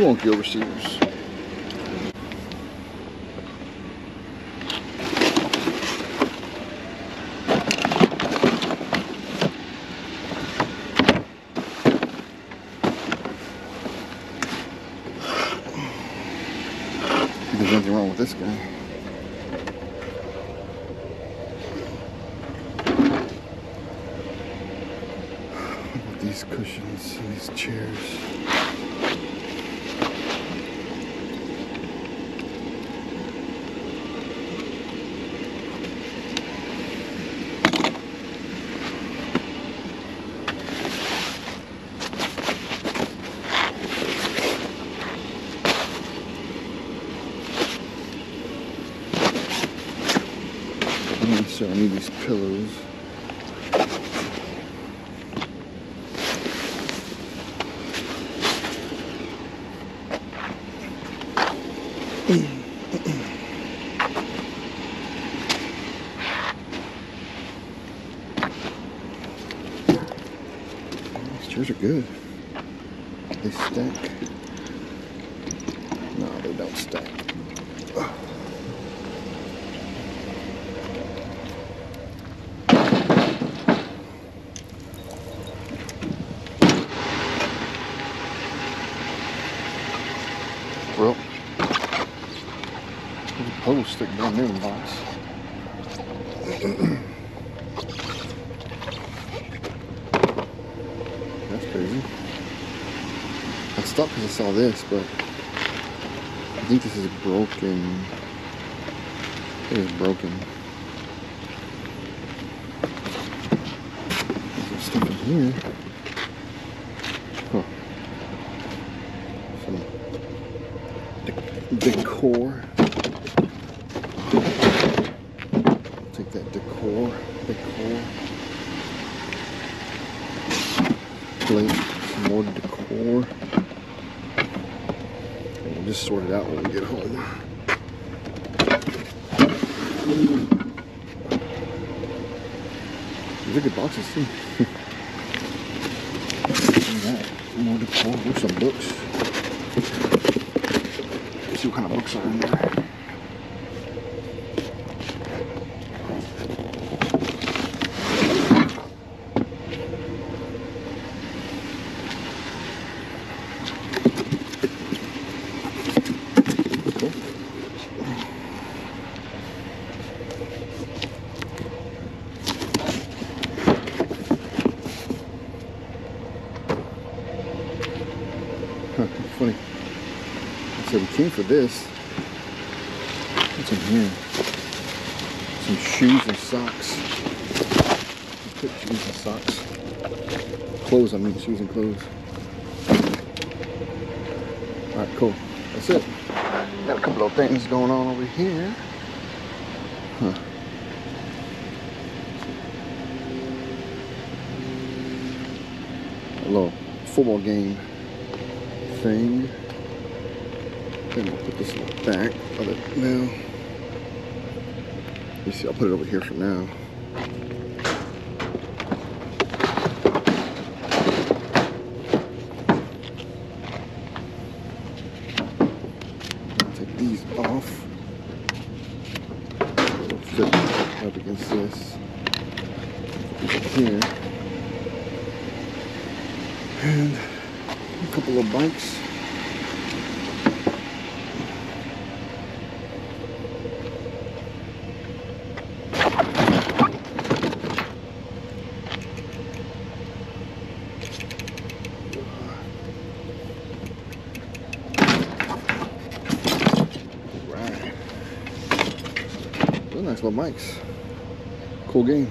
Two Onkyo receivers. There's nothing wrong with this guy. Look at these cushions and these chairs. Mm, So I need these pillows. These chairs are good. They stack. No, they don't stack. Well, there's a pogo stick down there in the box. That's crazy. I saw this, but I think this is broken. It is broken. There's stuff in here. Huh. Some decor. Take that decor, decor. Plate, some more decor. And we'll just sort it out when we get home. These are good boxes too. Look at that. Some more decor. There's some books. See what kind of books are in there. Cool. Huh, funny. For this. What's in here? Some shoes and socks. Put shoes and socks. Clothes, I mean, shoes and clothes. Alright, cool. That's it. Got a couple of things going on over here. Huh. A little football game thing. Then I'll put this in the back of it now. You see, I'll put it over here for now. Take these off. Fit up against this. Put it Here. And a couple of bikes. Right. Those are nice little mics. Cool game.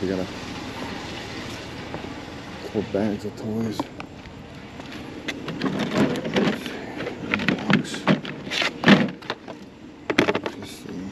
We got a couple bags of toys. Box. Just see.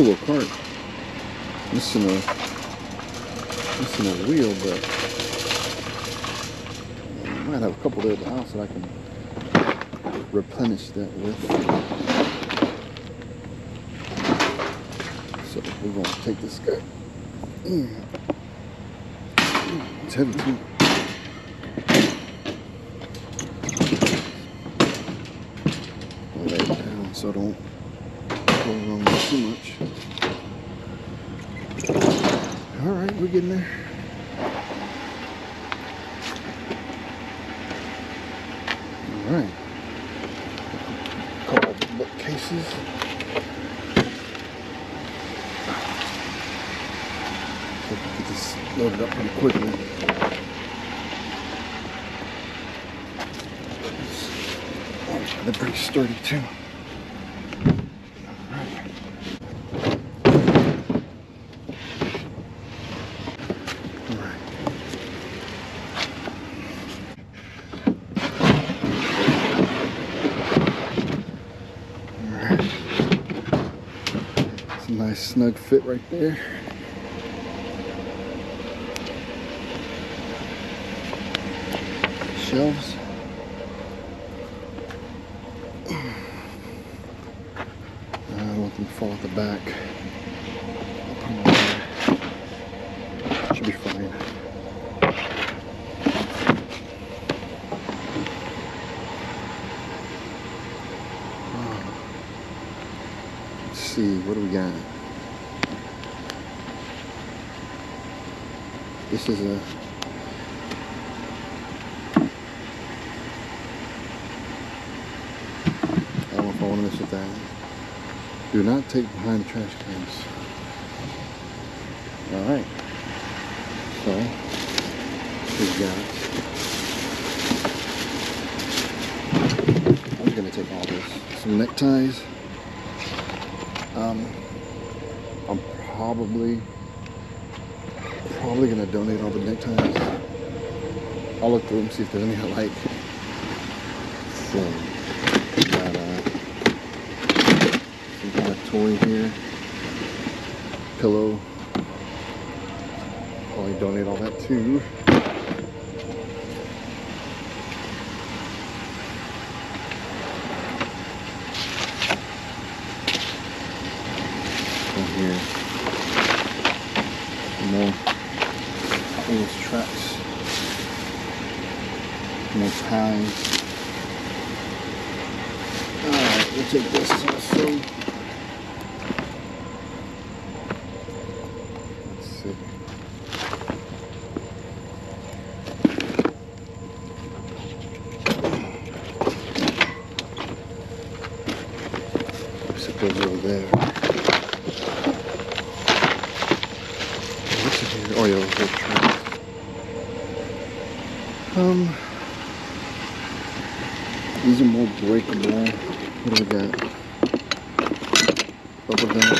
Cool cart. Missing a missing a wheel, but I might have a couple there at the house that I can replenish that with. So we're gonna take this guy. It's heavy too. I'll lay it down so I don't go wrong too much. All right, we're getting there. All right. Couple of bookcases. So we can get this loaded up pretty quickly. Oh, they're pretty sturdy too. Alright. Alright. It's a nice snug fit right there. Shelves. I don't want them to fall at the back. I'll put 'em on there. Should be fine. Oh. Let's see, what do we got? This is want to mess with that. Do not take behind the trash cans. Alright. So, we've got. I'm gonna take all this. Some neckties. Um, I'm probably, probably gonna donate all the neckties. I'll look through them, see if there's any I like got uh, some kind of toy here. Pillow. Probably donate all that too. From here. More Hot Wheels tracks. More ties. Alright, we'll take this also. Let's see. Set those over there. What's in here? Oh yeah, those are tracks. Um, these are more breakable. What do we got? Bubble gum.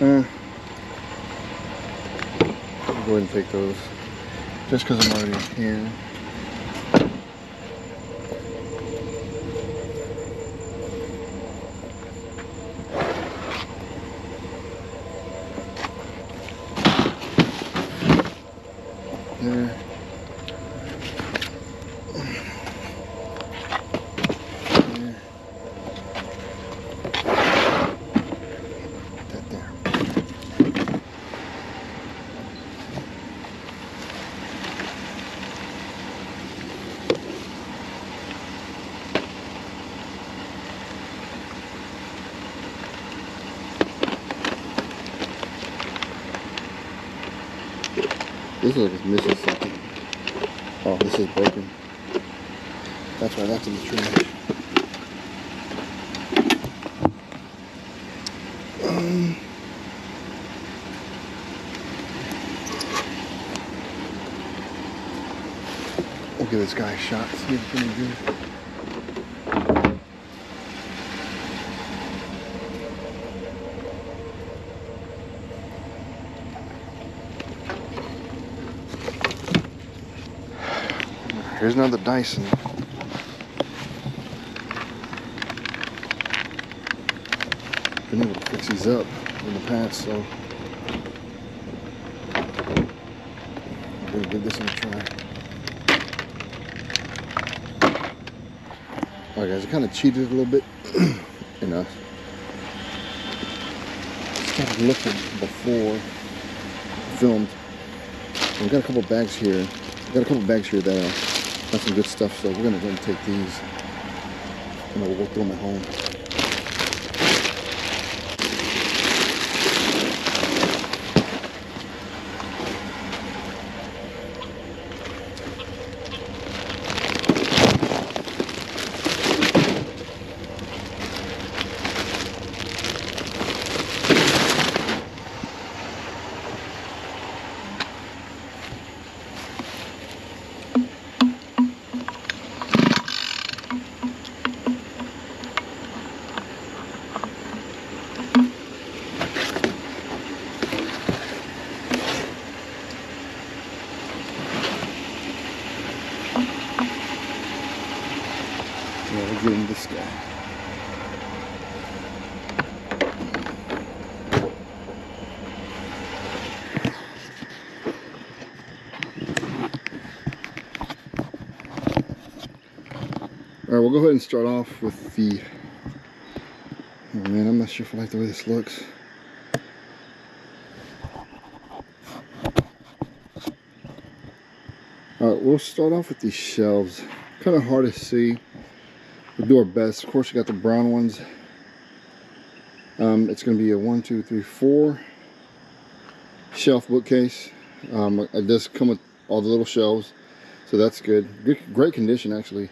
Uh, I'll go ahead and take those. Just because I'm already here. Something. Oh, this is broken. That's why that's in the trash. Um, we'll give this guy a shot, see if it's any good. Here's another Dyson. Been able to fix these up in the past, so I'm gonna give this one a try. Alright guys, I kind of cheated a little bit, you know. Started looking before I filmed. We got a couple bags here. We got a couple bags here that uh, got some good stuff, so we're gonna go and take these and we'll go through them at home. Yeah, we're getting this guy. All right, we'll go ahead and start off with the. Oh man, I'm not sure if I like the way this looks. All right, we'll start off with these shelves. Kind of hard to see. We'll do our best. Of course, you got the brown ones. Um, it's going to be a one, two, three, four shelf bookcase. Um, it does come with all the little shelves, so that's good. good great condition, actually.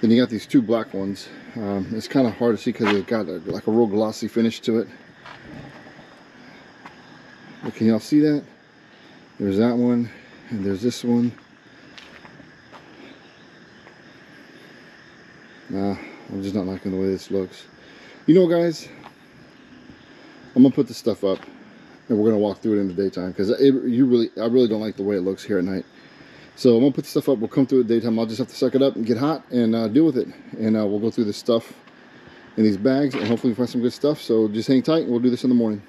Then you got these two black ones. Um, it's kind of hard to see because it's got a, like a real glossy finish to it. But can y'all see that? There's that one, and there's this one. Nah, I'm just not liking the way this looks. You know, guys, I'm gonna put this stuff up, and we're gonna walk through it in the daytime because you really, I really don't like the way it looks here at night. So I'm gonna put the stuff up. We'll come through it daytime. I'll just have to suck it up and get hot and uh, deal with it. And uh, we'll go through this stuff in these bags and hopefully find some good stuff. So just hang tight and we'll do this in the morning.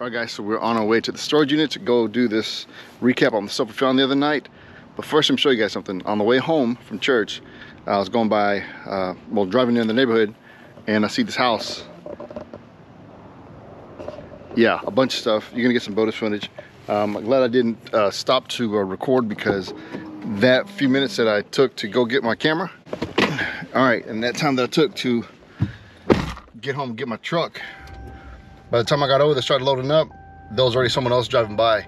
All right, guys. So we're on our way to the storage unit to go do this recap on the stuff we found the other night. But first, I'm show you guys something. On the way home from church, I was going by, uh, well, driving in the neighborhood, and I see this house. Yeah, a bunch of stuff. You're gonna get some bonus footage. Um, I'm glad I didn't uh, stop to uh, record because that few minutes that I took to go get my camera, all right, and that time that I took to get home and get my truck, by the time I got over there, started loading up, there was already someone else driving by.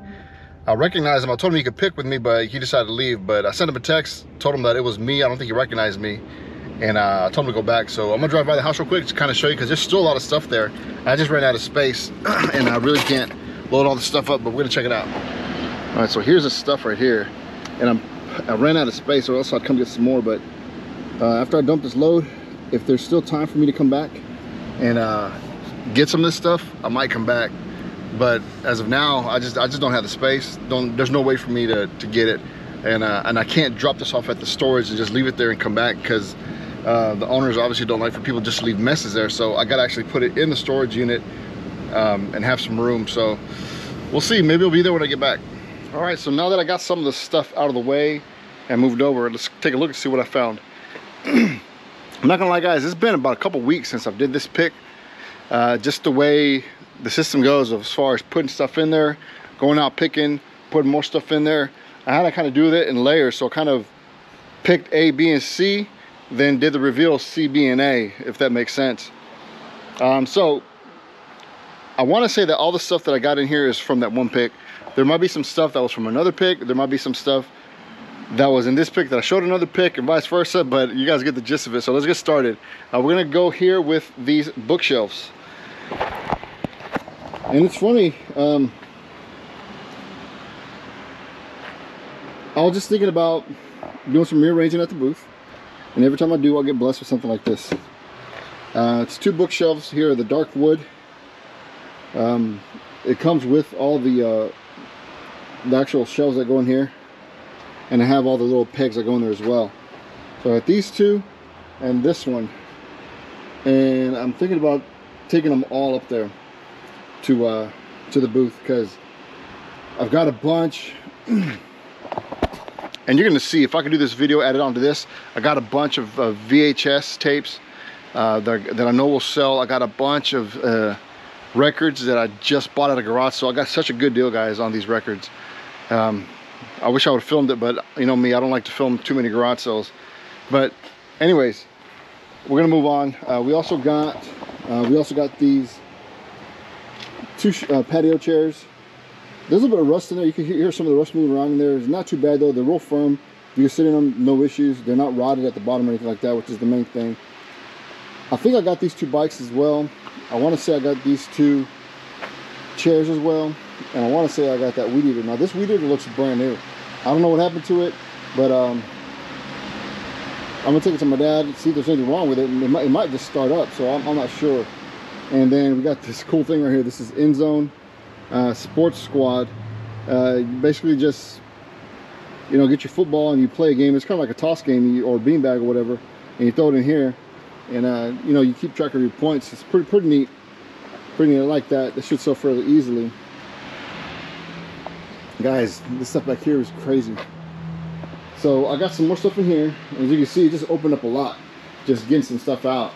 I recognized him. I told him he could pick with me, but he decided to leave. But I sent him a text, told him that it was me. I don't think he recognized me. And uh, I told him to go back. So I'm gonna drive by the house real quick to kind of show you because there's still a lot of stuff there. I just ran out of space and I really can't load all the stuff up, but we're gonna check it out. All right, so here's the stuff right here. And I'm, I ran out of space or else I'd come get some more. But uh, after I dump this load, if there's still time for me to come back and uh, get some of this stuff, I might come back. But as of now i just i just don't have the space. Don't there's no way for me to to get it. And uh, and i can't drop this off at the storage and just leave it there and come back because uh, the owners obviously don't like for people just to leave messes there. So i gotta actually put it in the storage unit um, and have some room. So we'll see. Maybe it'll be there when i get back all right so now that i got some of the stuff out of the way and moved over let's take a look and see what i found i'm not gonna lie guys it's been about a couple weeks since i did this pick uh, just the way the system goes as far as putting stuff in there, going out picking, putting more stuff in there. I had to kind of do that in layers. So I kind of picked A, B, and C, then did the reveal C, B, and A, if that makes sense. Um, so I want to say that all the stuff that I got in here is from that one pick, There might be some stuff that was from another pick. There might be some stuff that was in this pick that I showed another pick and vice versa, but you guys get the gist of it. So let's get started. Uh, we're gonna go here with these bookshelves. And it's funny, um, I was just thinking about doing some rearranging at the booth. And every time I do, I'll get blessed with something like this. Uh, it's two bookshelves here, the dark wood. Um, it comes with all the, uh, the actual shelves that go in here. And I have all the little pegs that go in there as well. So I these two and this one. And I'm thinking about taking them all up there to uh, to the booth because I've got a bunch and you're gonna see if I can do this video added onto this I got a bunch of uh, VHS tapes uh, that, that, I know will sell I got a bunch of uh, records that I just bought at a garage so I got such a good deal guys on these records um, I wish I would have filmed it but you know me I don't like to film too many garage sales but anyways we're gonna move on uh, we also got uh, we also got these two uh, patio chairs. There's a little bit of rust in there. You can hear some of the rust moving around in there. It's not too bad though. They're real firm. If you're sitting on them, no issues. They're not rotted at the bottom or anything like that, which is the main thing. I think I got these two bikes as well. I want to say I got these two chairs as well. And I want to say I got that weed eater. Now this weed eater looks brand new. I don't know what happened to it, but um, I'm gonna take it to my dad and see if there's anything wrong with it. It might, it might just start up, so I'm, I'm not sure. And then we got this cool thing right here. This is Endzone uh, Sports Squad. Uh, basically just, you know, get your football and you play a game. It's kind of like a toss game or beanbag or whatever. And you throw it in here. And, uh, you know, you keep track of your points. It's pretty, pretty neat. Pretty neat. I like that. This should sell fairly easily. Guys, this stuff back here is crazy. So I got some more stuff in here. As you can see, it just opened up a lot. Just getting some stuff out.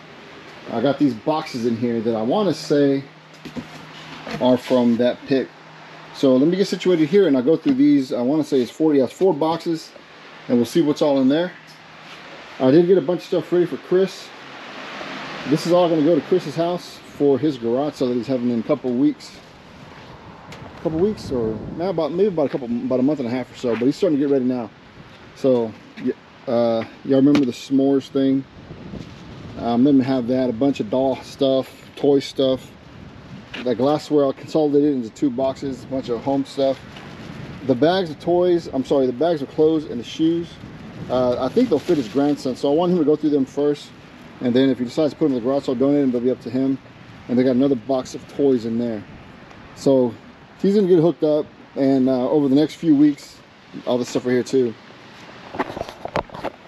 I got these boxes in here that I want to say are from that pick. So let me get situated here and I'll go through these. I want to say it's 40, has four boxes and we'll see what's all in there. I did get a bunch of stuff ready for Chris. This is all going to go to Chris's house for his garage sale that he's having in a couple weeks. Couple weeks or now about maybe about a couple about a month and a half or so, but he's starting to get ready now. So uh, y'all remember the s'mores thing? Um, then we have that, a bunch of doll stuff, toy stuff. The glassware, i consolidated into two boxes, a bunch of home stuff. The bags of toys, I'm sorry, the bags of clothes and the shoes, uh, I think they'll fit his grandson. So I want him to go through them first. And then if he decides to put them in the garage, I'll donate them, they'll be up to him. And they got another box of toys in there. So he's gonna get hooked up and uh, over the next few weeks, all this stuff right here too.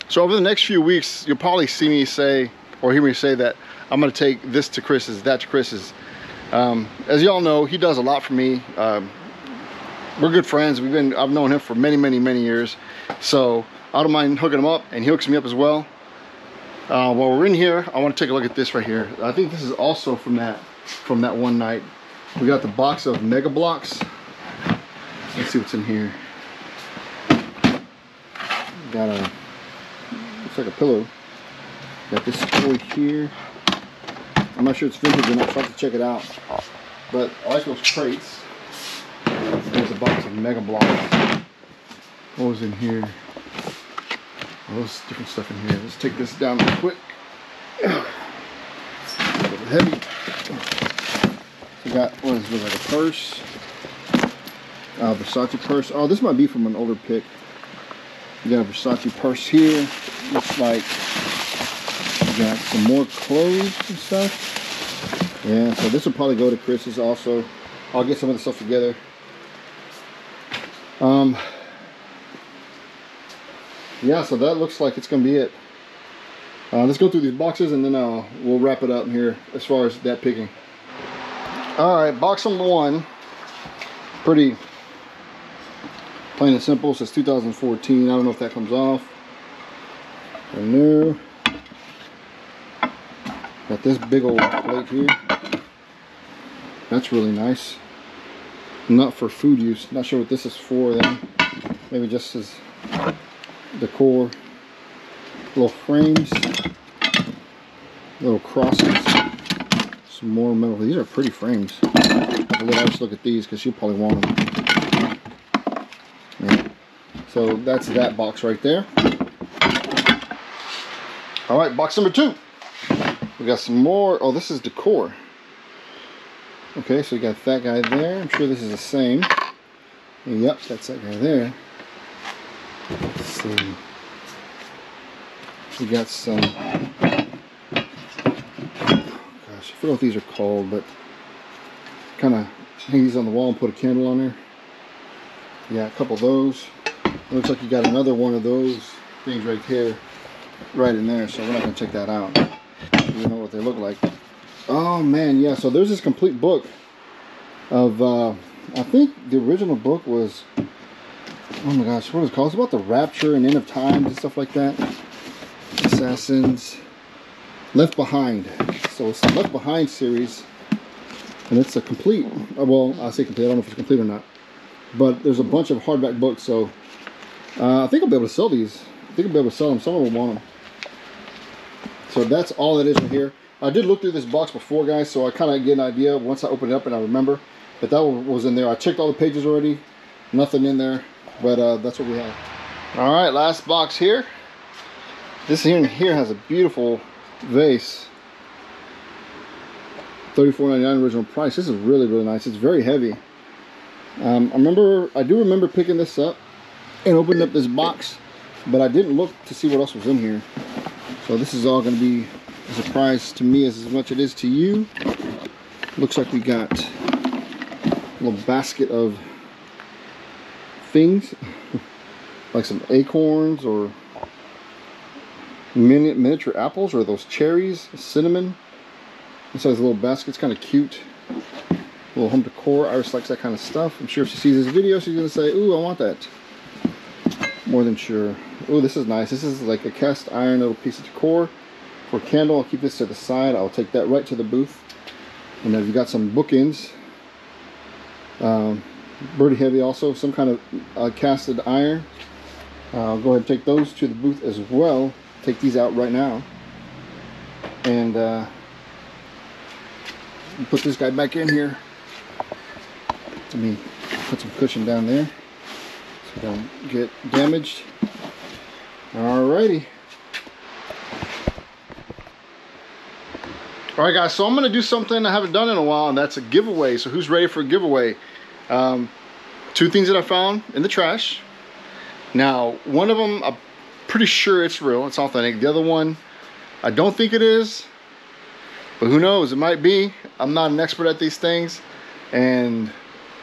So over the next few weeks, you'll probably see me say, or hear me say that I'm gonna take this to Chris's, that to Chris's. Um, as y'all know, he does a lot for me. Um, we're good friends. We've been, I've known him for many, many, many years. So I don't mind hooking him up and he hooks me up as well. Uh, while we're in here, I want to take a look at this right here. I think this is also from that, from that one night. We got the box of Mega Bloks. Let's see what's in here. Got a, looks like a pillow. Got this toy here. I'm not sure it's vintage or not, so I have to check it out. But I like those crates. There's a box of Mega Bloks. What was in here? All this different stuff in here. Let's take this down real quick. heavy. We got, what is this, like a purse? Uh, Versace purse. Oh, this might be from an older pick. We got a Versace purse here. Looks like got some more clothes and stuff. Yeah, so this will probably go to Chris's also. I'll get some of the stuff together. Um, yeah, so that looks like it's going to be it. Uh, let's go through these boxes and then uh, we'll wrap it up here as far as that picking. All right, box number one. Pretty plain and simple. Says 2014. I don't know if that comes off. new. Got this big old plate here. That's really nice. Not for food use. Not sure what this is for then. Maybe just as decor. Little frames. Little crosses. Some more metal. These are pretty frames. I'll let Iris look at these because she'll probably want them. So that's that box right there. All right, box number two. We got some more. Oh, this is decor. Okay, so we got that guy there. I'm sure this is the same. Yep, that's that guy there. Let's see. We got some. I forget what these are called, but kind of hang these on the wall and put a candle on there. Yeah, a couple of those. It looks like you got another one of those things right here, right in there. So we're not gonna check that out. You know what they look like. Oh man, yeah. So there's this complete book of. Uh, I think the original book was. Oh my gosh, what is it called? It's about the rapture and end of times and stuff like that. Assassins. Left Behind. So it's the Left Behind series. And it's a complete, uh, well, I say complete, I don't know if it's complete or not. But there's a bunch of hardback books, so uh, I think I'll be able to sell these. I think I'll be able to sell them. Someone will want them. So that's all that is in here. I did look through this box before, guys, so I kind of get an idea once I open it up and I remember. But that was in there. I checked all the pages already. Nothing in there, but uh, that's what we have. All right, last box here. This here, here has a beautiful vase. $34.99 original price. This is really, really nice. It's very heavy. Um, I remember, I do remember picking this up and opening up this box, but I didn't look to see what else was in here. So this is all going to be a surprise to me as, as much as it is to you. Looks like we got a little basket of things, like some acorns or mini miniature apples or those cherries, cinnamon. This has a little basket. It's kind of cute. A little home decor. Iris likes that kind of stuff. I'm sure if she sees this video, she's going to say, ooh, I want that. More than sure. Ooh, this is nice. This is like a cast iron little piece of decor. For candle, I'll keep this to the side. I'll take that right to the booth. And then you've got some bookends. Um, Heavy also, some kind of uh, casted iron. Uh, I'll go ahead and take those to the booth as well. Take these out right now. And uh, put this guy back in here. Let me put some cushion down there so don't get damaged. Alrighty. Alright guys, so I'm going to do something I haven't done in a while and that's a giveaway. So who's ready for a giveaway? Um, two things that I found in the trash. Now, one of them, I'm pretty sure it's real, it's authentic. The other one, I don't think it is, but who knows, it might be. I'm not an expert at these things. And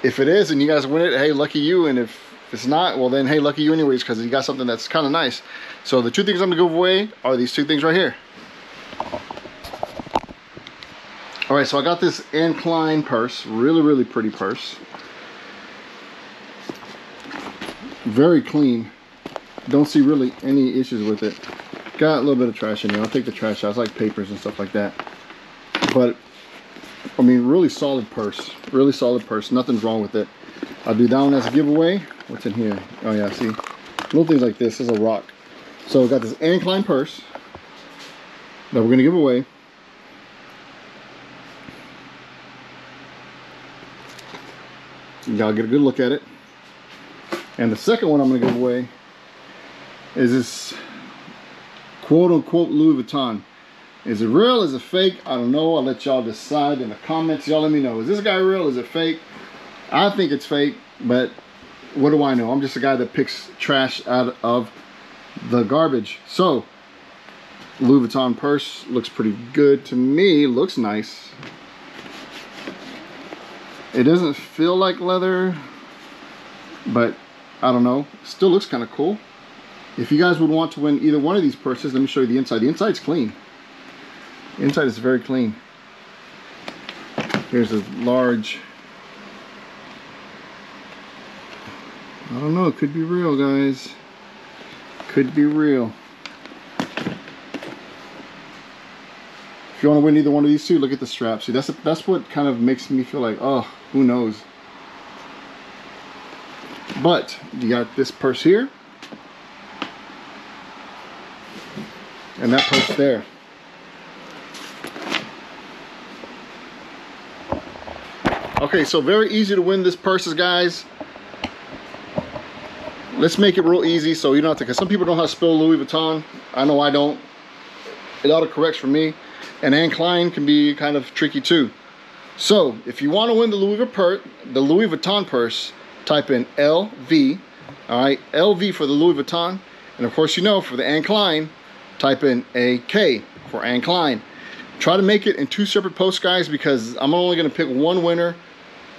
if it is and you guys win it, hey, lucky you. And if it's not, well then, hey, lucky you anyways, because you got something that's kind of nice. So the two things I'm gonna give away are these two things right here. All right, so I got this Anne purse, really, really pretty purse. Very clean. Don't see really any issues with it. Got a little bit of trash in there. I'll take the trash out. It's like papers and stuff like that. But, I mean, really solid purse. Really solid purse. Nothing's wrong with it. I'll do that one as a giveaway. What's in here? Oh, yeah, see? Little things like this. This is a rock. So, got this Anne purse that we're going to give away. Y'all get a good look at it. And the second one I'm going to give away is this quote-unquote Louis Vuitton. Is it real? Is it fake? I don't know. I'll let y'all decide in the comments. Y'all let me know. Is this guy real? Is it fake? I think it's fake, but what do I know? I'm just a guy that picks trash out of the garbage. So, Louis Vuitton purse looks pretty good to me. Looks nice. It doesn't feel like leather, but I don't know. Still looks kind of cool. If you guys would want to win either one of these purses, let me show you the inside. The inside's clean. The inside is very clean. Here's a large. I don't know. It could be real, guys. Could be real. If you want to win either one of these two, look at the strap. See, that's a, that's what kind of makes me feel like, oh, who knows. But you got this purse here. And that purse there. Okay, so very easy to win this purses, guys. let's make it real easy so you don't have to, because some people don't have to spell Louis Vuitton. I know I don't. It auto-corrects for me. And Anne Klein can be kind of tricky too. So, if you want to win the Louis, Vuitton, the Louis Vuitton purse, type in LV. All right, LV for the Louis Vuitton. And of course, you know, for the Anne Klein, type in AK for Anne Klein. Try to make it in two separate posts, guys, because I'm only going to pick one winner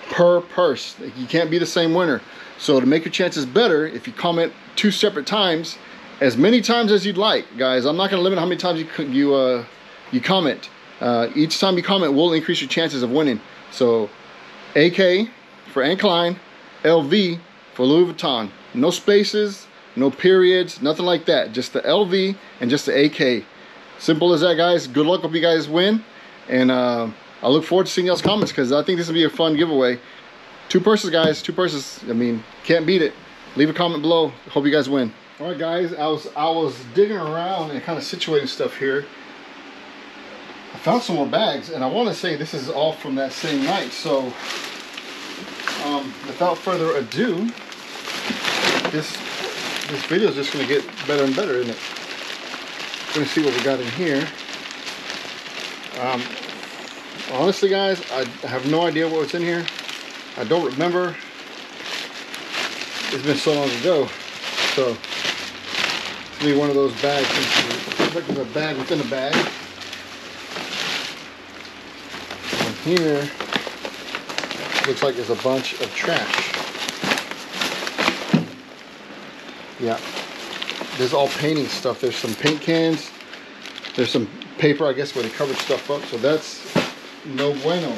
per purse. You can't be the same winner. So to make your chances better, if you comment two separate times, as many times as you'd like, guys. I'm not going to limit how many times you you uh, you comment. Uh, each time you comment will increase your chances of winning. So AK for Anne Klein, LV for Louis Vuitton. No spaces, no periods, nothing like that. Just the LV and just the AK. Simple as that, guys. Good luck. Hope you guys win. And uh, I look forward to seeing y'all's comments because I think this will be a fun giveaway. Two purses, guys. Two purses. I mean, can't beat it. Leave a comment below. Hope you guys win. All right, guys. I was I was digging around and kind of situating stuff here. I found some more bags, and I want to say this is all from that same night. So, um, without further ado, this this video is just going to get better and better, isn't it? We're going to see what we got in here. Um, honestly, guys, I have no idea what's in here. I don't remember. It's been so long ago. So, it's be one of those bags. Looks like there's a bag within a bag. And here, looks like there's a bunch of trash. Yeah. There's all painting stuff. There's some paint cans. There's some paper, I guess, where they covered stuff up. So that's no bueno.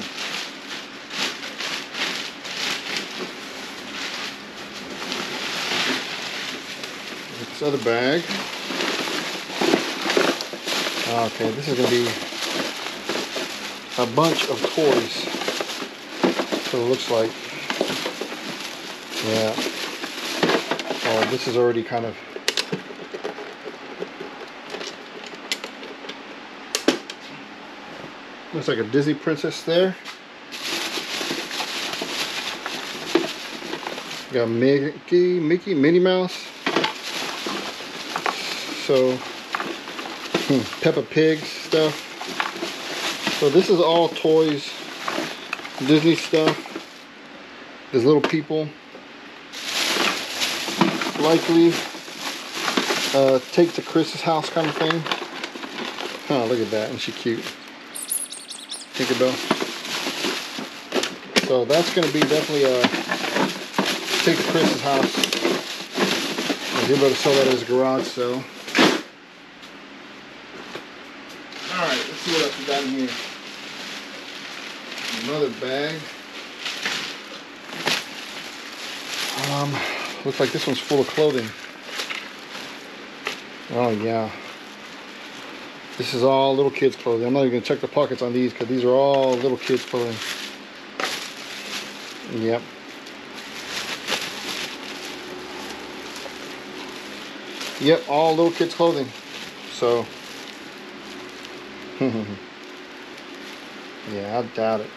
This other bag. Okay, this is going to be a bunch of toys. So it looks like. Yeah. Oh, this is already kind of looks like a Disney princess there. Got Mickey, Mickey, Minnie Mouse. So, hmm, Peppa Pig stuff. So this is all toys, Disney stuff. There's little people likely uh, take to Chris's house kind of thing. Oh, look at that. Isn't she cute? Tinkerbell. So that's going to be definitely a take to Chris's house. He's able to sell that as a garage sale. Alright, let's see what else we got in here. Another bag. Um, Looks like this one's full of clothing. Oh yeah. This is all little kids clothing. I'm not even gonna check the pockets on these because these are all little kids clothing. Yep. Yep, all little kids clothing. So Yeah, I doubt it.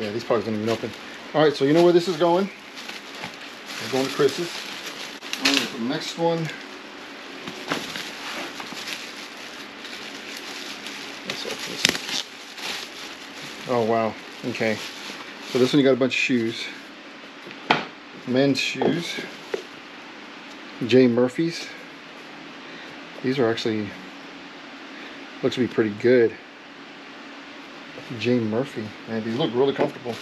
Yeah, these pockets don't even open. Alright, so you know where this is going? It's going to Chris's next one. Oh wow. Okay. So this one you got a bunch of shoes. Men's shoes. J. Murphy's. These are actually looks to be pretty good. J. Murphy. Man, these look really comfortable.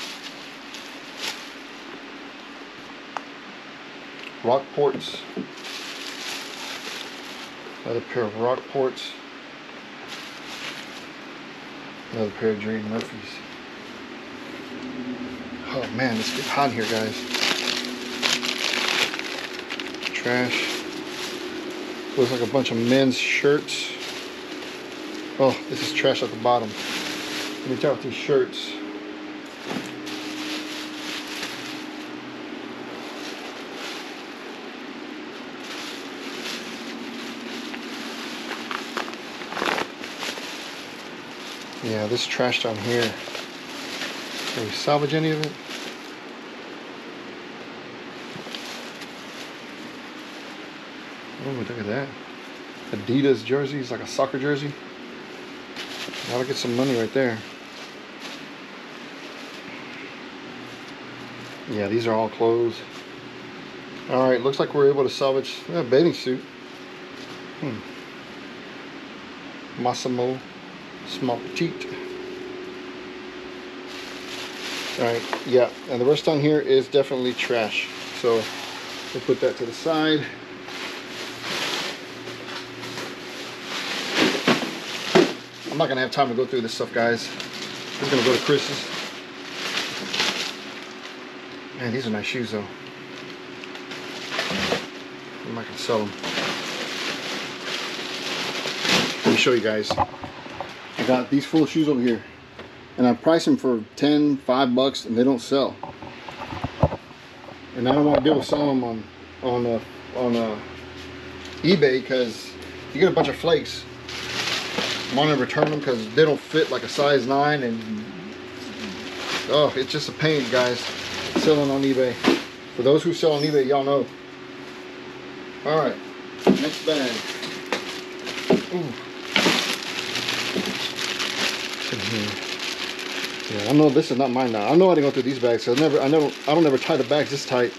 Rockports. Another pair of Rockports. Another pair of Dream Murphys. Oh man, it's getting hot here, guys. Trash. Looks like a bunch of men's shirts. Oh, this is trash at the bottom. Let me with these shirts. Yeah, this trash down here. Can we salvage any of it? Oh, look at that. Adidas jersey. It's like a soccer jersey. Gotta get some money right there. Yeah, these are all clothes. All right, looks like we're able to salvage a bathing suit. Hmm. Mossimo Small Petite. All right, yeah, and the rest on here is definitely trash. So we'll put that to the side. I'm not gonna have time to go through this stuff, guys. I'm gonna go to Chris's. Man, these are nice shoes, though. I'm not gonna sell them. Let me show you guys. I got these full shoes over here, and I priced them for 10, 5 bucks, and they don't sell. And I don't want to deal with selling them on on uh, on uh, eBay because you get a bunch of flakes I want to return them because they don't fit like a size 9 and oh it's just a pain guys selling on eBay for those who sell on eBay y'all know all right next bag Ooh. Mm-hmm. Yeah, I know this is not mine now. I know how to go through these bags. So I never, I never, I don't ever tie the bags this tight.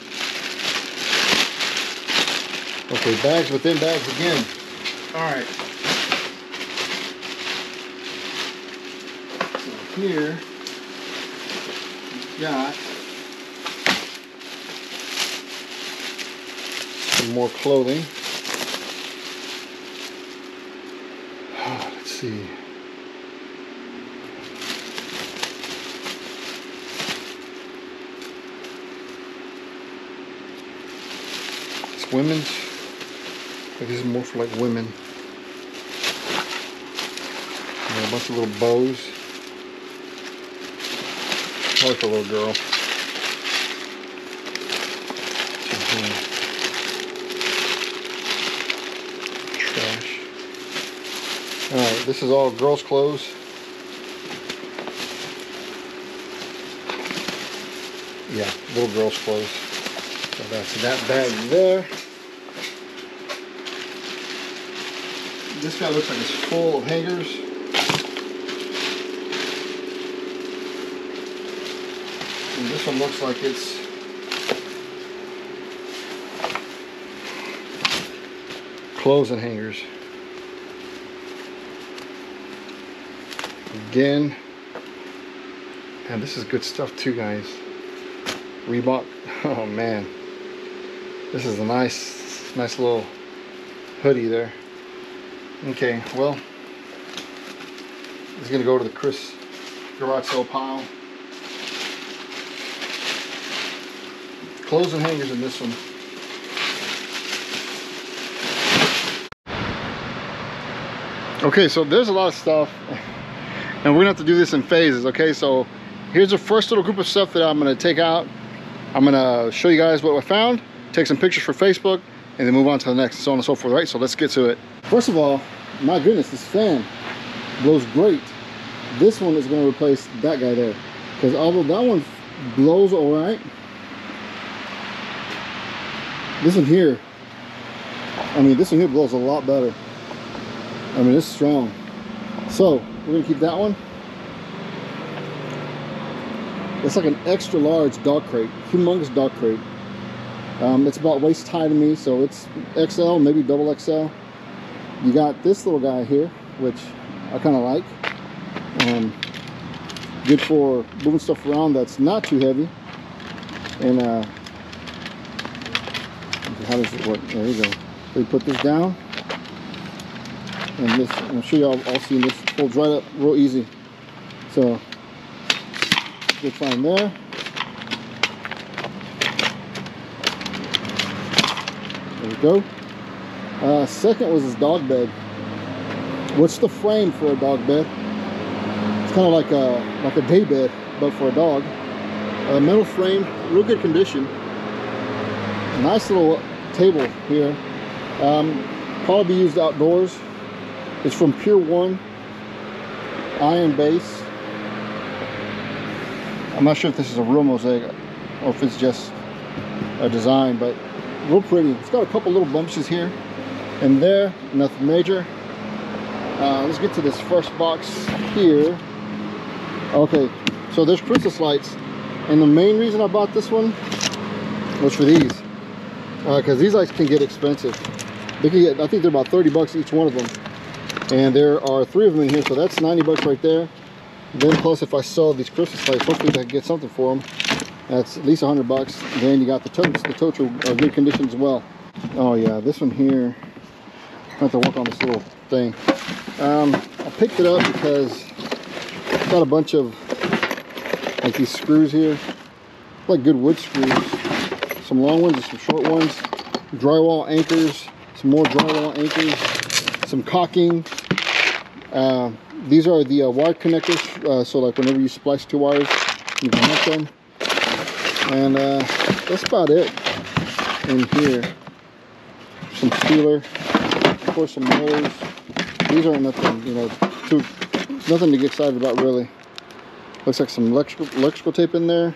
Okay, bags within bags again. All right. So here got some more clothing. Oh, let's see. Women's. This is more for like women. a bunch of little bows. Probably for a little girl. Trash. Alright, this is all girls' clothes. Yeah, little girls' clothes. So that's that bag there. This guy looks like it's full of hangers. And this one looks like it's clothes and hangers. Again, and this is good stuff too, guys. Reebok. Oh man, this is a nice, nice little hoodie there. Okay, well, it's gonna go to the Chris garage sale pile. Clothes and hangers in this one. Okay, so there's a lot of stuff and we're gonna have to do this in phases, okay? So here's the first little group of stuff that I'm gonna take out. I'm gonna show you guys what I found, take some pictures for Facebook, and then move on to the next, so on and so forth, right? So let's get to it. First of all, my goodness, this fan blows great. This one is gonna replace that guy there. Because although that one blows all right, this one here, I mean, this one here blows a lot better. I mean, it's strong. So, we're gonna keep that one. It's like an extra large dog crate, humongous dog crate. Um, it's about waist high to me, so it's XL, maybe double XL. You got this little guy here, which I kind of like. Um, good for moving stuff around that's not too heavy. And uh, how does it work? There you go. So you put this down. And this, I'm sure y'all all seen this folds right up real easy. So, good find there. There we go. Uh, second was this dog bed. What's the frame for a dog bed? It's kind of like a like a day bed, but for a dog. A metal frame, real good condition. Nice little table here. Um, probably be used outdoors. It's from Pier 1 Iron Base. I'm not sure if this is a real mosaic or if it's just a design, but real pretty. It's got a couple little bumpses here. in there, nothing major. Uh, let's get to this first box here. Okay, so there's Christmas lights. And the main reason I bought this one was for these. Because uh, these lights can get expensive. They can get, I think they're about 30 bucks each one of them. And there are three of them in here, so that's 90 bucks right there. Then plus if I sell these Christmas lights, hopefully I can get something for them. That's at least 100 bucks. Then you got the totes. The totes are, are good condition as well. Oh yeah, this one here, I have to work on this little thing. Um, I picked it up because it's got a bunch of like these screws here, like good wood screws. Some long ones and some short ones. Drywall anchors, some more drywall anchors, some caulking. Uh, these are the uh, wire connectors, uh, so like whenever you splice two wires, you connect them. And uh, that's about it in here. Some sealer, of course some rollers. These aren't nothing, you know, too, nothing to get excited about really. Looks like some electrical, electrical tape in there.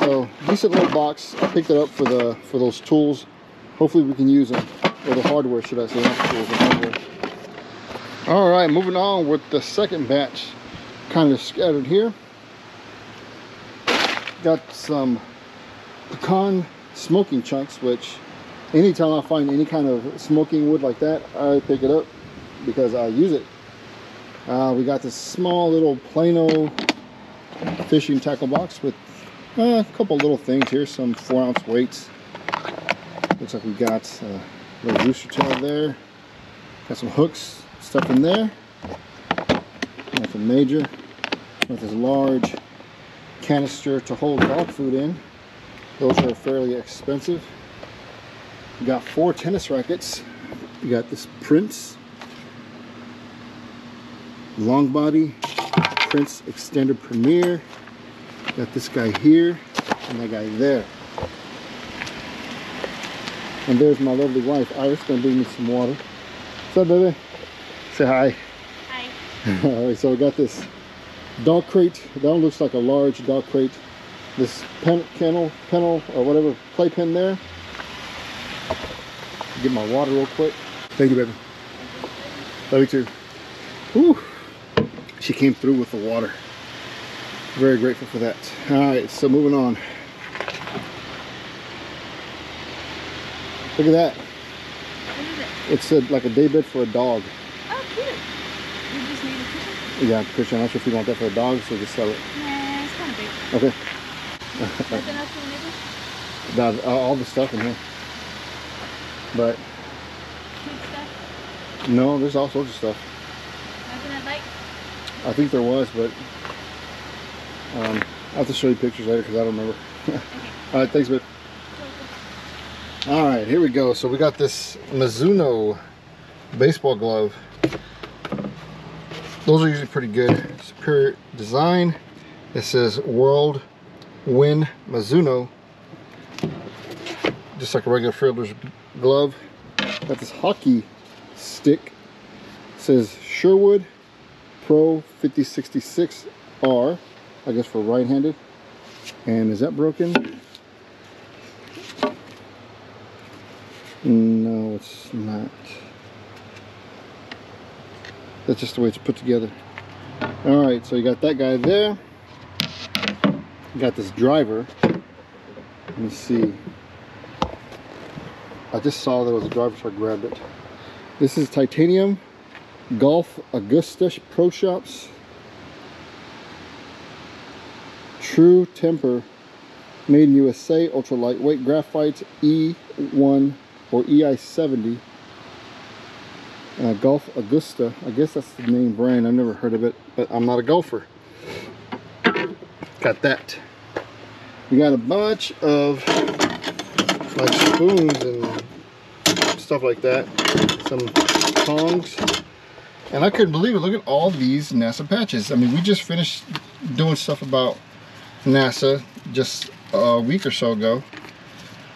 So decent little box. I picked it up for the for those tools. Hopefully we can use them. Or the hardware, should I say, tools. All right, moving on with the second batch. Kind of scattered here. Got some pecan smoking chunks, which anytime I find any kind of smoking wood like that, I pick it up because I use it uh, we got this small little Plano fishing tackle box with uh, a couple little things here, some four ounce weights. Looks like we got a little rooster tail there. Got some hooks, stuff in there. Nothing major. With this large canister to hold dog food in. Those are fairly expensive. We got four tennis rackets. We got this Prince long body Prince Extended Premier. Got this guy here and that guy there. And there's my lovely wife, Iris, gonna bring me some water. What's up, baby? Say hi. Hi. All right, so we got this dog crate. That one looks like a large dog crate. This pen, kennel, kennel, or whatever playpen there. Get my water real quick. Thank you, baby. Love you too. Whew she came through with the water. Very grateful for that. All right, so moving on. Look at that. What is it? It's a, like a day daybed for a dog. Oh, cute. You just need Yeah, Christian, I'm not sure if you want that for a dog, so just sell it. Nah, it's kind of big. Okay. Nothing else for the neighbors? About uh, all the stuff in here. But stuff? no, there's all sorts of stuff. Nothing I'd like? I think there was, but um, I'll have to show you pictures later because I don't remember. all right, thanks, babe. All right, here we go. So we got this Mizuno baseball glove. Those are usually pretty good. Superior design. It says World Win Mizuno. Just like a regular fielder's glove. Got this hockey stick. It says Sherwood Pro 5066R, I guess for right-handed. And is that broken? No, it's not. That's just the way it's put together. All right, so you got that guy there. You got this driver. Let me see. I just saw there was a driver, so I grabbed it. This is titanium Golf Augusta Pro Shops. True Temper made in USA ultra lightweight graphite E1 or EI70 uh, Golf Augusta I guess that's the main brand I've never heard of it but I'm not a golfer got that we got a bunch of like spoons and stuff like that some tongs and I couldn't believe it. Look at all these NASA patches. I mean, we just finished doing stuff about NASA just a week or so ago.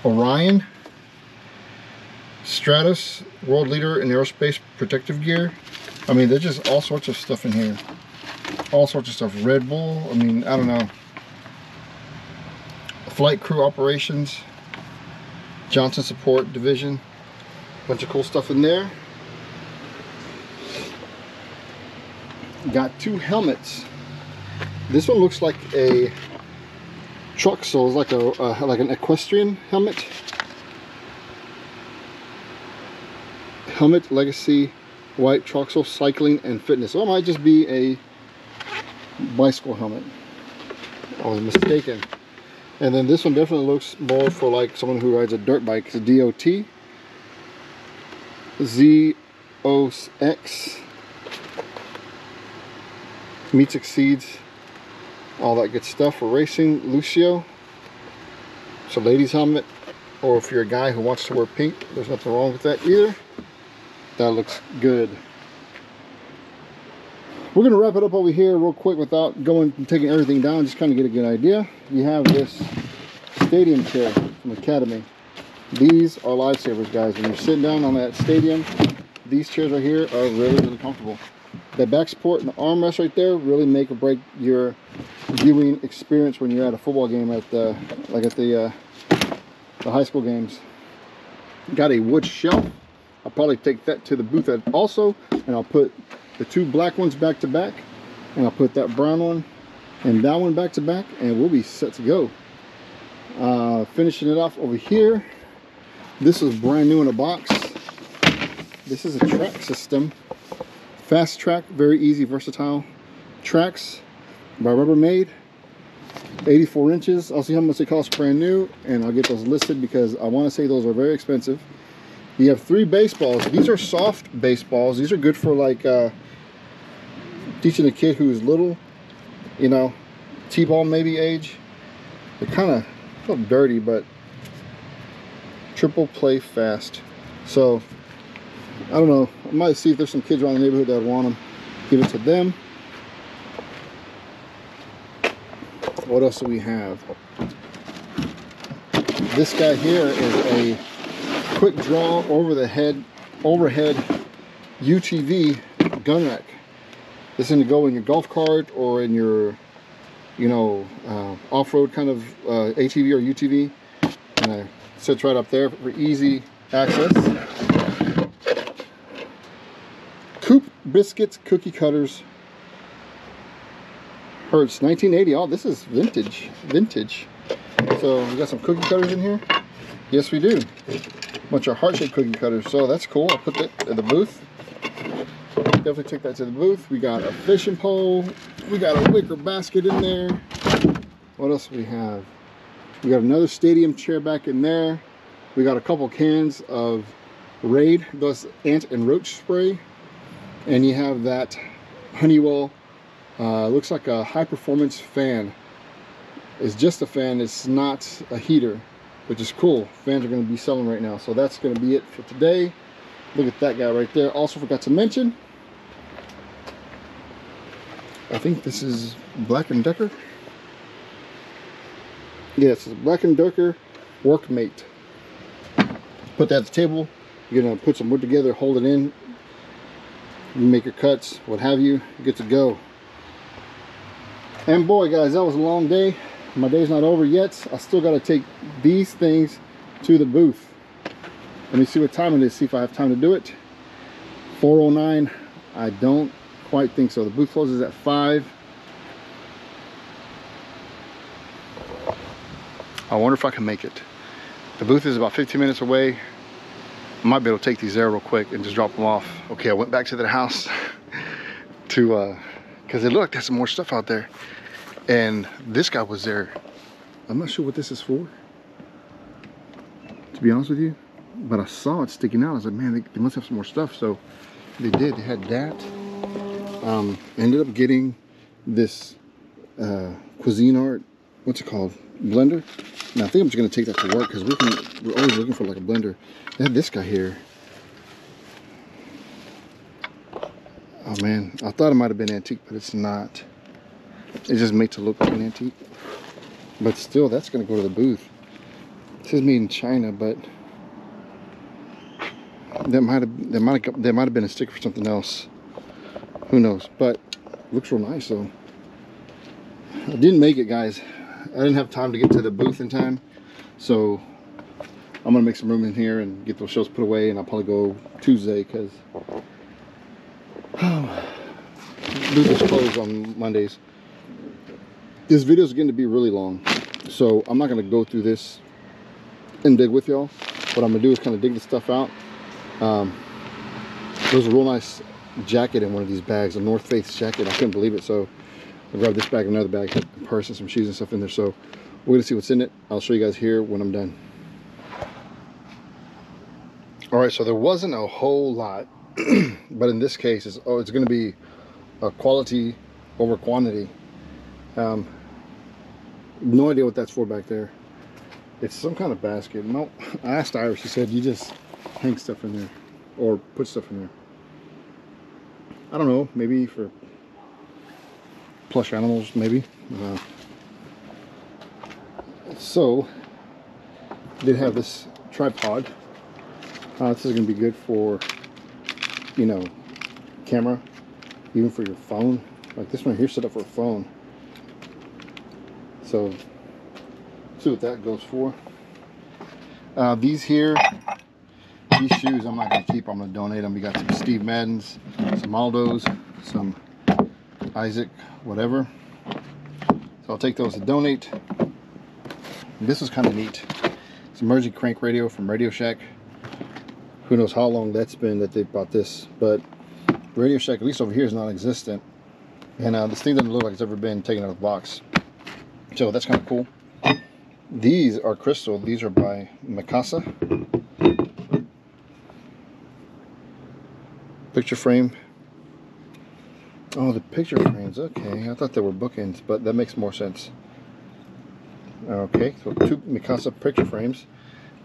Orion, Stratus, world leader in aerospace protective gear. I mean, there's just all sorts of stuff in here. All sorts of stuff. Red Bull, I mean, I don't know. Flight crew operations, Johnson Support Division. Bunch of cool stuff in there. Got two helmets. This one looks like a truck, so it's like a uh, like an equestrian helmet. Helmet Legacy White Troxel Cycling and Fitness. So it might just be a bicycle helmet. I was mistaken. And then this one definitely looks more for like someone who rides a dirt bike. It's a DOT. ZOX. Meets exceeds. All that good stuff for racing. Lucio. It's a ladies helmet. Or if you're a guy who wants to wear pink, there's nothing wrong with that either. That looks good. We're going to wrap it up over here real quick without going and taking everything down, just kind of get a good idea. You have this stadium chair from Academy. These are lifesavers, guys. When you're sitting down on that stadium, these chairs right here are really, really comfortable. That back support and the armrest right there really make or break your viewing experience when you're at a football game at the, like at the, uh, the high school games. Got a wood shelf I'll probably take that to the booth also, and I'll put the two black ones back to back, and I'll put that brown one and that one back to back, and we'll be set to go. Uh, finishing it off over here, this is brand new in a box. This is a track system. Fast track, very easy, versatile. Tracks by Rubbermaid. 84 inches. I'll see how much they cost brand new, and I'll get those listed because I want to say those are very expensive. You have three baseballs. These are soft baseballs. These are good for like uh, teaching a kid who's little, you know, T-ball maybe age. They're kind of dirty, but triple play fast. So, I don't know. I might see if there's some kids around the neighborhood that want them. Give it to them. What else do we have? This guy here is a quick draw over the head, overhead UTV gun rack. This is going to go in your golf cart or in your, you know, uh, off-road kind of uh, ATV or UTV. And it sits right up there for easy access. Coop Biscuits Cookie Cutters. Hertz 1980. Oh, this is vintage. Vintage. So we got some cookie cutters in here. Yes, we do bunch of heart-shaped cookie cutters. So that's cool. I'll put that in the booth. Definitely take that to the booth. We got a fishing pole. We got a wicker basket in there. What else we have? We got another stadium chair back in there. We got a couple cans of Raid, those ant and roach spray. And you have that Honeywell, uh, looks like a high performance fan. It's just a fan, it's not a heater which is cool. Fans are going to be selling right now. So that's going to be it for today. Look at that guy right there. Also forgot to mention, I think this is Black & Decker. Yes, it's Black & Decker Workmate. Put that at the table. You're going to put some wood together, hold it in, you make your cuts, what have you, good to go. And boy, guys, that was a long day my day's not over yet. I still got to take these things to the booth. Let me see what time it is see if i have time to do it. 409 i don't quite think so. The booth closes at 5 i wonder if i can make it. The booth is about 15 minutes away. I might be able to take these there real quick and just drop them off. Okay i went back to the house to uh because it looked like there's some more stuff out there and this guy was there. I'm not sure what this is for, to be honest with you. But I saw it sticking out. I was like, man, they, they must have some more stuff. So they did. They had that. Um, ended up getting this uh, Cuisinart. What's it called? Blender. Now I think I'm just gonna take that to work because we're, we're always looking for like a blender. They had this guy here. Oh man, I thought it might have been antique, but it's not. It's just made to look like an antique. But still, that's going to go to the booth. This is made in China, but that might have there might have there might have been a sticker for something else. Who knows? But looks real nice though. I didn't make it, guys. I didn't have time to get to the booth in time, so I'm gonna make some room in here and get those shelves put away, and I'll probably go Tuesday because do this close on Mondays. This video is going to be really long, so I'm not going to go through this and dig with y'all. What I'm going to do is kind of dig the stuff out. Um, there's a real nice jacket in one of these bags, a North Face jacket. I couldn't believe it, so I grabbed this bag, another bag, a purse and some shoes and stuff in there. So we're going to see what's in it. I'll show you guys here when I'm done. All right, so there wasn't a whole lot, but in this case, it's, oh, it's going to be a quality over quantity. Um, no idea what that's for back there. It's some kind of basket. No, I asked Iris. She said you just hang stuff in there or put stuff in there. I don't know. Maybe for plush animals, maybe. Uh, so, did have this tripod. Uh, this is going to be good for, you know, camera, even for your phone. Like this one here set up for a phone. So, see what that goes for. Uh, these here, these shoes I'm not going to keep. I'm going to donate them. We got some Steve Maddens, some Aldos, some Isaac, whatever. So I'll take those to donate. This is kind of neat. It's emergency crank radio from Radio Shack. Who knows how long that's been that they bought this, but Radio Shack, at least over here, is non-existent. And uh, this thing doesn't look like it's ever been taken out of the box. So that's kind of cool. These are crystal. These are by Mikasa. Picture frame. Oh, the picture frames. Okay, I thought they were bookends, but that makes more sense. Okay, so two Mikasa picture frames.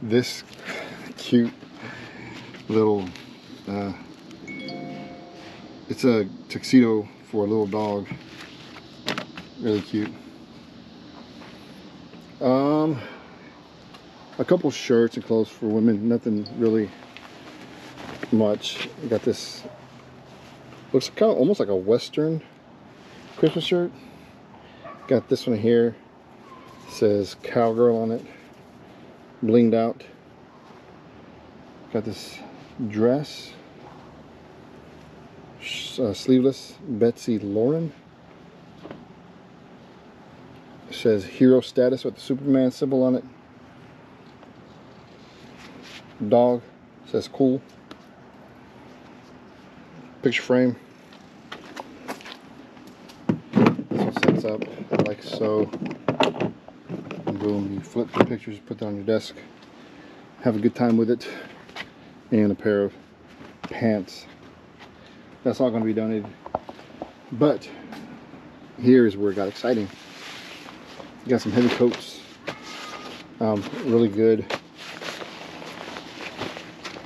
This cute little uh, it's a tuxedo for a little dog. Really cute. Um, a couple shirts and clothes for women. Nothing really much. got this. Looks kind of almost like a Western Christmas shirt. Got this one here. says cowgirl on it. Blinged out. Got this dress uh, sleeveless Betsy Lauren. It says hero status with the Superman symbol on it. Dog says cool. Picture frame. This one sets up like so. And boom, you flip the pictures, put that on your desk. Have a good time with it. And a pair of pants that's all going to be donated. But here's where it got exciting. Got some heavy coats. Um, really good.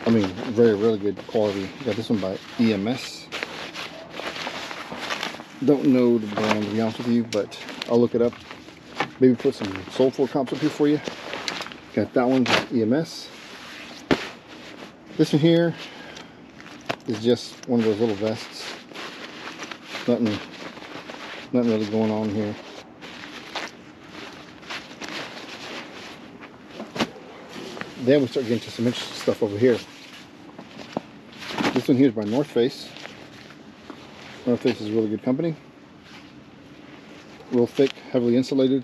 I mean, very, really good quality. Got this one by EMS. Don't know the brand to be honest with you, but I'll look it up. Maybe put some Soulful comps up here for you. Got that one EMS. This one here is just one of those little vests. Nothing, nothing really going on here. Then we start getting to some interesting stuff over here. This one here is by North Face. North Face is a really good company. Real thick, heavily insulated.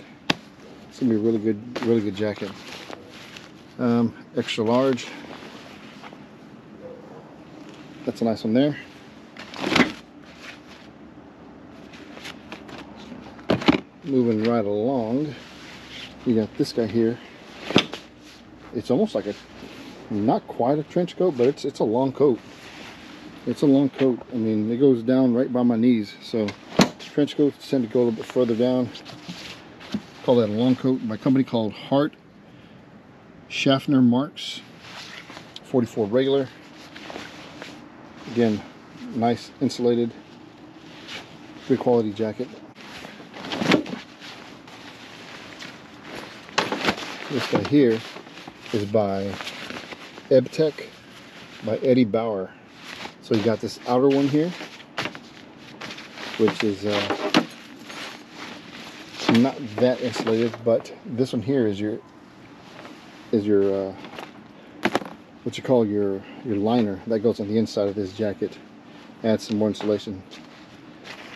It's gonna be a really good, really good jacket. Um, extra large. That's a nice one there. Moving right along, we got this guy here. It's almost like a, not quite a trench coat, but it's it's a long coat. It's a long coat. I mean, it goes down right by my knees. So trench coats tend to go a little bit further down. Call that a long coat my company called Hart Schaffner Marx 44 regular. Again, nice insulated, good quality jacket. This guy here is by EBTEK by Eddie Bauer. So you got this outer one here, which is uh, not that insulated, but this one here is your is your uh, what you call your your liner that goes on the inside of this jacket. Adds some more insulation.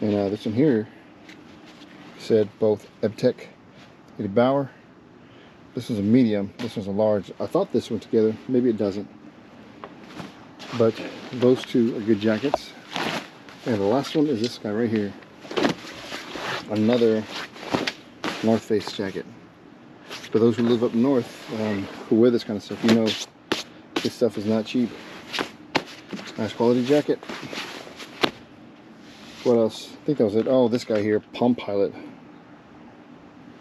And uh, this one here said both EBTEK Eddie Bauer. This is a medium. This one's a large. I thought this went together. Maybe it doesn't. But those two are good jackets. And the last one is this guy right here. Another North Face jacket. For those who live up north, um, who wear this kind of stuff, you know this stuff is not cheap. Nice quality jacket. What else? I think that was it. Oh, this guy here, Palm Pilot.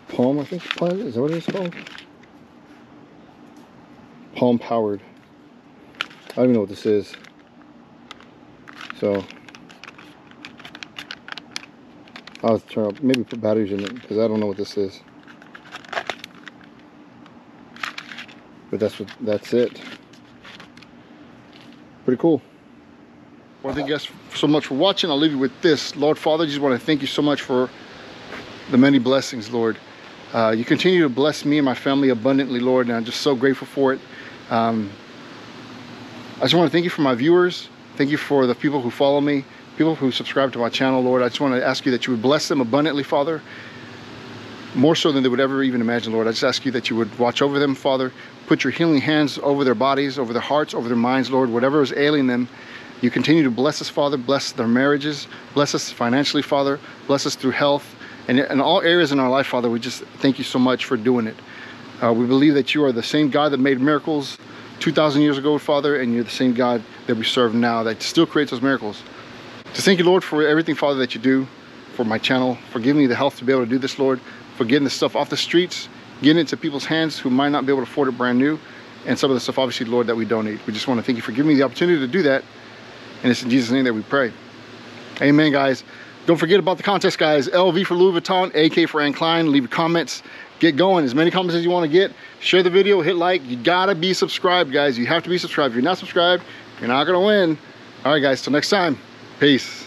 Palm, I think Pilot, is that what it's called? Palm powered. I don't even know what this is. So I'll turn up, maybe put batteries in it because I don't know what this is. But that's what that's it. Pretty cool. Well, thank you guys so much for watching. I'll leave you with this. Lord Father, I just want to thank you so much for the many blessings, Lord. Uh, you continue to bless me and my family abundantly, Lord, and I'm just so grateful for it. Um, I just want to thank you for my viewers. Thank you for the people who follow me, people who subscribe to my channel, Lord. I just want to ask you that you would bless them abundantly, Father, more so than they would ever even imagine, Lord. I just ask you that you would watch over them, Father. Put your healing hands over their bodies, over their hearts, over their minds, Lord. Whatever is ailing them, you continue to bless us, Father. Bless their marriages. Bless us financially, Father. Bless us through health. And in all areas in our life, Father, we just thank you so much for doing it. Uh, we believe that you are the same God that made miracles 2,000 years ago, Father, and you're the same God that we serve now that still creates those miracles. Just thank you, Lord, for everything, Father, that you do for my channel, for giving me the health to be able to do this, Lord, for getting the stuff off the streets, getting it to people's hands who might not be able to afford it brand new, and some of the stuff, obviously, Lord, that we donate. We just want to thank you for giving me the opportunity to do that, and it's in Jesus' name that we pray. Amen, guys. Don't forget about the contest, guys. LV for Louis Vuitton, AK for Anne Klein. Leave comments get going. As many comments as you want to get share the video hit like. You gotta be subscribed guys. You have to be subscribed. If you're not subscribed you're not gonna win. All right guys till next time. Peace